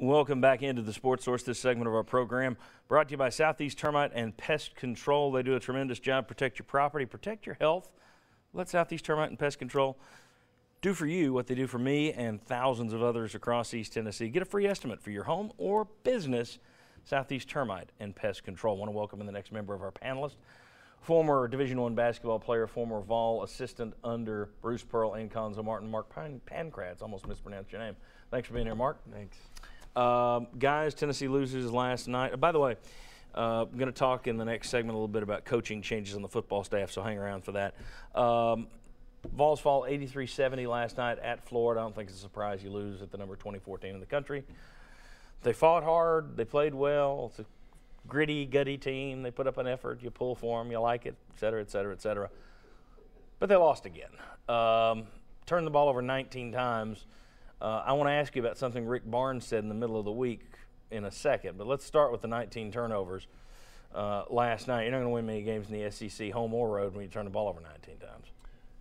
Welcome back into the Sports Source, this segment of our program. Brought to you by Southeast Termite and Pest Control. They do a tremendous job. Protect your property, protect your health. Let Southeast Termite and Pest Control do for you what they do for me and thousands of others across East Tennessee. Get a free estimate for your home or business. Southeast Termite and Pest Control. I want to welcome in the next member of our panelists former Division One basketball player, former Vol assistant under Bruce Pearl and Cuonzo Martin, Mark Pan- Pancratz. Almost mispronounced your name. Thanks for being here, Mark. Thanks. Um, guys, Tennessee loses last night. Uh, by the way, uh, I'm going to talk in the next segment a little bit about coaching changes on the football staff, so hang around for that. Um, Vols fall 83-70 last night at Florida. I don't think it's a surprise you lose at the number 24 team in the country. They fought hard. They played well. It's a gritty, gutty team. They put up an effort. You pull for them. You like it, et cetera, et cetera, et cetera. But they lost again. Um, turned the ball over 19 times. Uh, I want to ask you about something Rick Barnes said in the middle of the week in a second, but let's start with the 19 turnovers uh, last night. You're not going to win many games in the SEC, home or road, when you turn the ball over 19 times.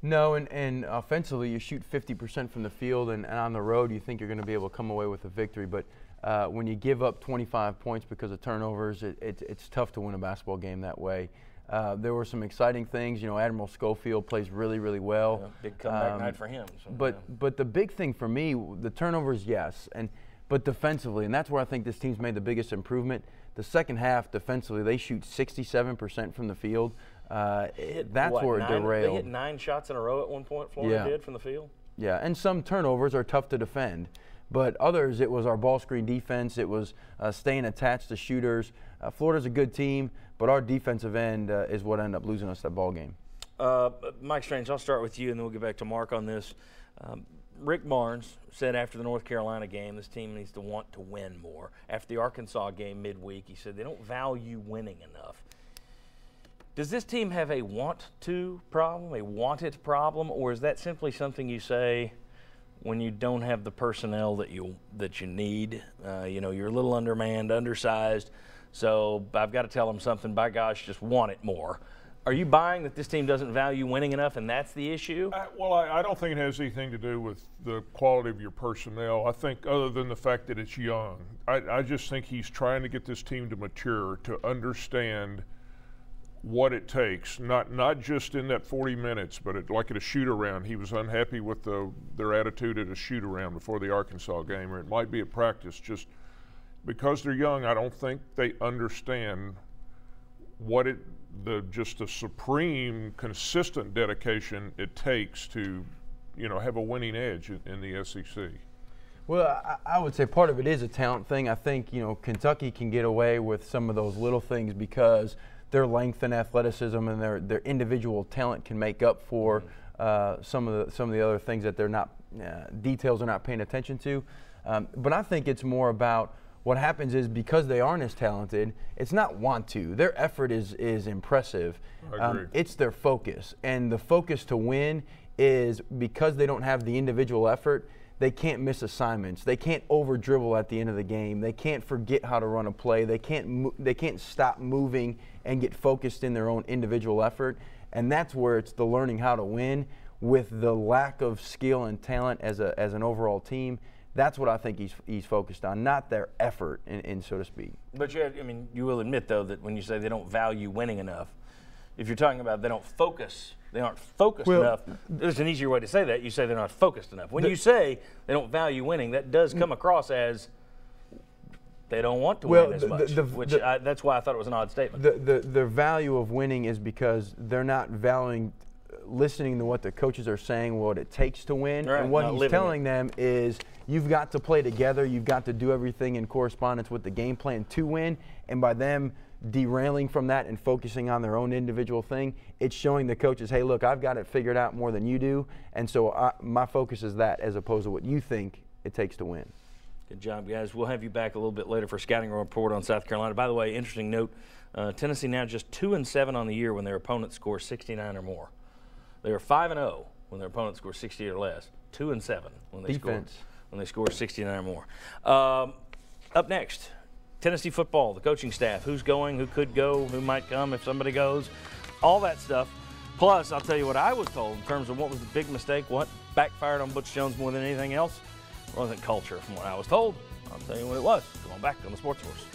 No, and, and offensively, you shoot 50% from the field, and, and on the road, you think you're going to be able to come away with a victory. But uh, when you give up 25 points because of turnovers, it, it, it's tough to win a basketball game that way. Uh, there were some exciting things. You know, Admiral Schofield plays really, really well. Yeah, big comeback um, night for him. So, but yeah. but the big thing for me, the turnovers, yes, and but defensively, and that's where I think this team's made the biggest improvement. The second half, defensively, they shoot 67% from the field. Uh, that's what, where nine, it derailed. They hit nine shots in a row at one point. Florida yeah. did from the field. Yeah, and some turnovers are tough to defend. But others, it was our ball screen defense. It was uh, staying attached to shooters. Uh, Florida's a good team, but our defensive end uh, is what ended up losing us that ball game. Uh, Mike Strange, I'll start with you, and then we'll get back to Mark on this. Um, Rick Barnes said after the North Carolina game, this team needs to want to win more. After the Arkansas game midweek, he said they don't value winning enough. Does this team have a want to problem, a want it problem, or is that simply something you say – when you don't have the personnel that you that you need. Uh, you know, you're a little undermanned, undersized. So I've got to tell them something. By gosh, just want it more. Are you buying that this team doesn't value winning enough, and that's the issue? Uh, well, I, I, don't think it has anything to do with the quality of your personnel. I think, other than the fact that it's young, I, I just think he's trying to get this team to mature, to understand what it takes, not not just in that 40 minutes, but it, like at a shoot around. He was unhappy with the, their attitude at a shoot around before the Arkansas game, or it might be at practice. Just because they're young, I don't think they understand what it the just the supreme, consistent dedication it takes to, you know, have a winning edge in, in the SEC. Well, I, I, would say part of it is a talent thing. I think you know Kentucky can get away with some of those little things because their length and athleticism and their, their individual talent can make up for mm-hmm. uh, some of the some of the other things that they're not uh, details are not paying attention to. Um, but I think it's more about what happens is because they aren't as talented, it's not want to. Their effort is is impressive. Um, it's their focus, and the focus to win is because they don't have the individual effort they can't miss assignments. They can't over dribble at the end of the game. They can't forget how to run a play. They can't they can't stop moving and get focused in their own individual effort. And that's where it's the learning how to win with the lack of skill and talent as a as an overall team. That's what I think he's he's focused on, not their effort, in, in so to speak. But you, I mean, you will admit though that when you say they don't value winning enough, if you're talking about they don't focus they aren't focused well, enough. There's an easier way to say that. You say they're not focused enough. When the, you say they don't value winning, that does come across as they don't want to well, win as the, much. The, which I, that's why I thought it was an odd statement. The, the the value of winning is because they're not valuing listening to what the coaches are saying, what it takes to win, right, and what he's telling it. them is you've got to play together. You've got to do everything in correspondence with the game plan to win, and by them derailing from that and focusing on their own individual thing, it's showing the coaches, hey, look, I've got it figured out more than you do. And so I, my focus is that as opposed to what you think it takes to win. Good job, guys. We'll have you back a little bit later for scouting report on South Carolina. By the way, interesting note uh, Tennessee now just 2 and 7 on the year when their opponent scores 69 or more. They are 5 and 0 when their opponent scores 60 or less. 2 and 7 when they Defense. score when they score 69 or more. Um, up next, Tennessee football, the coaching staff, who's going, who could go, who might come if somebody goes, all that stuff. Plus, I'll tell you what I was told in terms of what was the big mistake, what backfired on Butch Jones more than anything else. Wasn't culture, from what I was told. I'll tell you what it was. On back on the Sports Source.